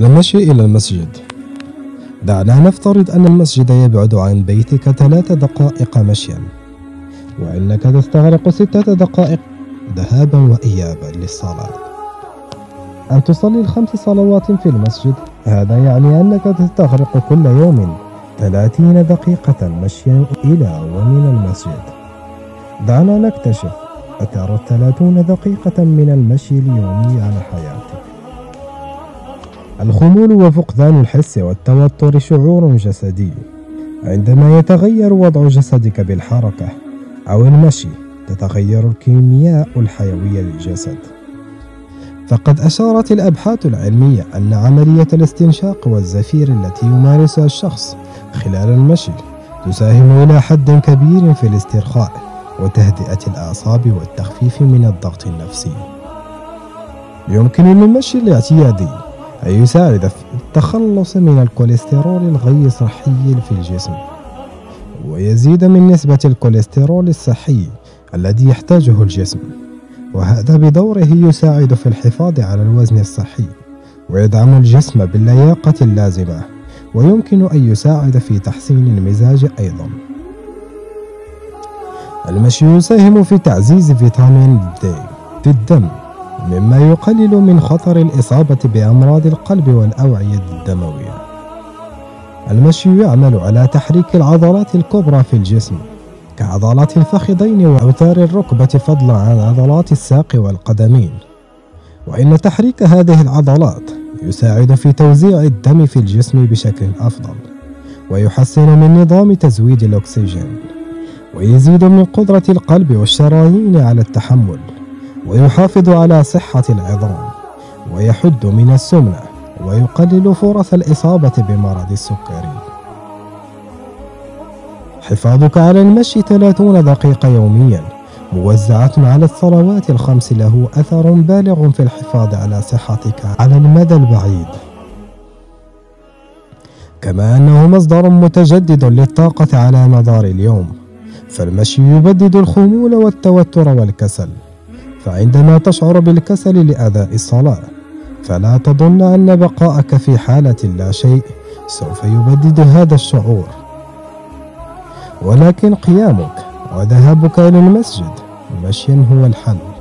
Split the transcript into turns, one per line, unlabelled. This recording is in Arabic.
المشي إلى المسجد. دعنا نفترض أن المسجد يبعد عن بيتك ثلاث دقائق مشيا وإنك تستغرق ستة دقائق ذهابا وإيابا للصلاة. أن تصلي الخمس صلوات في المسجد هذا يعني أنك تستغرق كل يوم ثلاثين دقيقة مشيا إلى ومن المسجد. دعنا نكتشف أثر الثلاثون دقيقة من المشي اليومي على حياتك الخمول وفقدان الحس والتوتر شعور جسدي. عندما يتغير وضع جسدك بالحركة أو المشي تتغير الكيمياء الحيوية للجسد. فقد أشارت الأبحاث العلمية أن عملية الاستنشاق والزفير التي يمارسها الشخص خلال المشي تساهم إلى حد كبير في الاسترخاء وتهدئة الأعصاب والتخفيف من الضغط النفسي. يمكن للمشي الاعتيادي يساعد في التخلص من الكوليسترول الغير صحي في الجسم ويزيد من نسبة الكوليسترول الصحي الذي يحتاجه الجسم وهذا بدوره يساعد في الحفاظ على الوزن الصحي ويدعم الجسم باللياقة اللازمة ويمكن أن يساعد في تحسين المزاج أيضا. المشي يساهم في تعزيز فيتامين د في الدم. مما يقلل من خطر الإصابة بأمراض القلب والأوعية الدموية. المشي يعمل على تحريك العضلات الكبرى في الجسم كعضلات الفخذين وأوتار الركبة فضلا عن عضلات الساق والقدمين. وإن تحريك هذه العضلات يساعد في توزيع الدم في الجسم بشكل أفضل ويحسن من نظام تزويد الأكسجين ويزيد من قدرة القلب والشرايين على التحمل. ويحافظ على صحة العظام ويحد من السمنة ويقلل فرص الإصابة بمرض السكري حفاظك على المشي 30 دقيقة يوميا. موزعة على الصلوات الخمس له أثر بالغ في الحفاظ على صحتك على المدى البعيد. كما أنه مصدر متجدد للطاقة على مدار اليوم فالمشي يبدد الخمول والتوتر والكسل. فعندما تشعر بالكسل لأداء الصلاة فلا تظن أن بقاءك في حالة لا شيء سوف يبدد هذا الشعور. ولكن قيامك وذهابك إلى المسجد مشيا هو الحل.